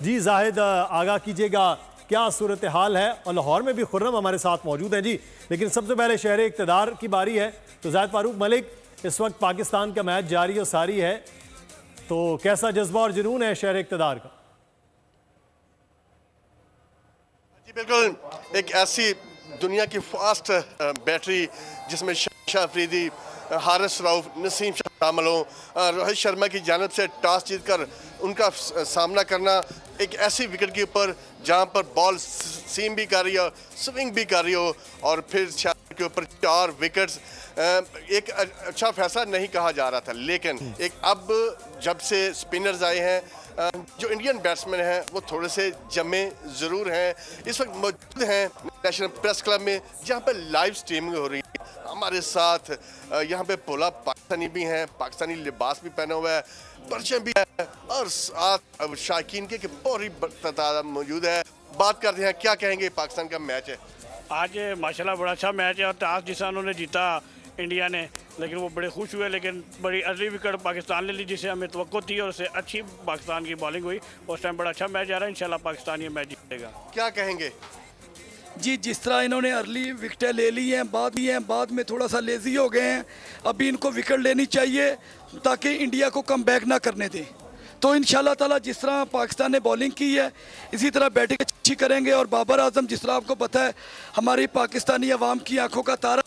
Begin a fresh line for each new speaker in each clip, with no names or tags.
जी, जाहिद आगा कीजिएगा। क्या सूरत हाल है? और लाहौर में भी खुर्रम हमारे साथ मौजूद हैं जी। लेकिन सबसे पहले शहर इकतदार की बारी है। तो जायद फारूक मलिक, इस वक्त पाकिस्तान का मैच जारी और सारी है। तो कैसा जज्बा और जुनून है शहर इकतदार का?
जी, बिल्कुल। एक ऐसी दुनिया की फास्ट बैटरी जिसमें शाह अफरीदी, हारिस राउफ, नसीम शामिल हो रोहित शर्मा की जानब से टॉस जीतकर उनका सामना करना एक ऐसी विकेट के ऊपर जहाँ पर बॉल सीम भी कर रही हो स्विंग भी कर रही हो, और फिर के ऊपर चार विकेट्स एक अच्छा फैसला नहीं कहा जा रहा था, लेकिन एक अब जब से स्पिनर्स आए हैं जो इंडियन बैट्समैन हैं, वो थोड़े से जमे ज़रूर हैं। इस वक्त मौजूद हैं नेशनल प्रेस क्लब में, जहाँ पर लाइव स्ट्रीमिंग हो रही है। हमारे साथ यहाँ पे पोला पाकिस्तानी भी हैं पाकिस्तानी लिबास भी पहना हुआ है परचम भी है। और साथ शाकिन के पूरी तादाद मौजूद है। बात करते हैं क्या कहेंगे पाकिस्तान का मैच है?
आज माशाल्लाह बड़ा अच्छा मैच है और टॉस जिसा उन्होंने जीता इंडिया ने लेकिन वो बड़े खुश हुए लेकिन बड़ी अर्ली विकेट पाकिस्तान ले ली जिसे हमें तो थी और उससे अच्छी पाकिस्तान की बॉलिंग हुई। उस टाइम बड़ा अच्छा मैच आ रहा है इंशाल्लाह पाकिस्तान ये मैच जीतेगा।
क्या कहेंगे?
जी जिस तरह इन्होंने अर्ली विकेटें ले ली हैं बाद ली हैं बाद में थोड़ा सा लेज़ी हो गए हैं अभी इनको विकेट लेनी चाहिए ताकि इंडिया को कम बैक ना करने दें। तो इन ताला जिस तरह पाकिस्तान ने बॉलिंग की है, इसी तरह बैटिंग अच्छी करेंगे और बाबर आज़म जिस तरह आपको पता है, हमारी पाकिस्तानी अवाम की आँखों का तारा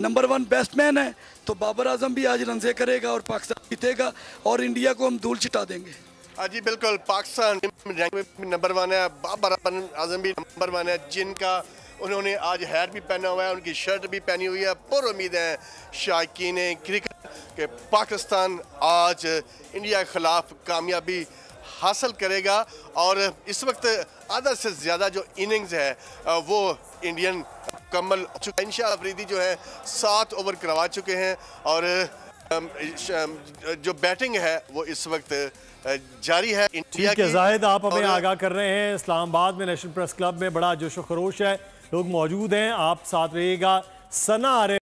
नंबर वन बैट्समैन है तो बाबर आज़म भी आज रनजे करेगा और पाकिस्तान जीतेगा और इंडिया को हम धूल छिटा देंगे।
हाँ जी, बिल्कुल, पाकिस्तान नंबर वन है, बाबर आज़म भी नंबर वन है, जिनका उन्होंने आज हैट भी पहना हुआ है, उनकी शर्ट भी पहनी हुई है, पुर उम्मीद है शायकीन क्रिकेट के पाकिस्तान आज इंडिया के खिलाफ कामयाबी हासिल करेगा और इस वक्त आधा से ज़्यादा जो इनिंग्स है वो इंडियन मुकम्मल इंशा अफरीदी जो है सात ओवर करवा चुके हैं और जो बैटिंग है वो इस वक्त जारी है।
इंडिया के जाहिद आप हमें आगाह कर रहे हैं इस्लामाबाद में नेशनल प्रेस क्लब में। बड़ा जोश खरोश है लोग मौजूद हैं आप साथ रहिएगा। सना आ रहे